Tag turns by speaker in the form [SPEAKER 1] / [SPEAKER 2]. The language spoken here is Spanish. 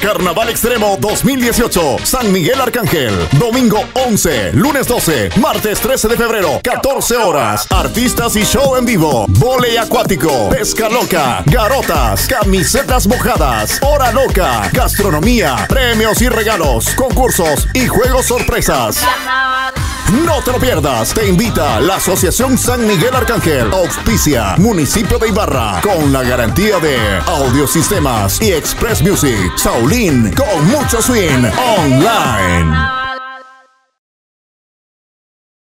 [SPEAKER 1] Carnaval Extremo 2018, San Miguel Arcángel. Domingo 11, lunes 12, martes 13 de febrero, 14 horas. Artistas y show en vivo. Voley acuático, pesca loca, garotas, camisetas mojadas, hora loca, gastronomía, premios y regalos, concursos y juegos sorpresas. No te lo pierdas. Te invita la Asociación San Miguel Arcángel, Auspicia, Municipio de Ibarra, con la garantía de Audiosistemas y Express Music. Saulín, con mucho swing, online.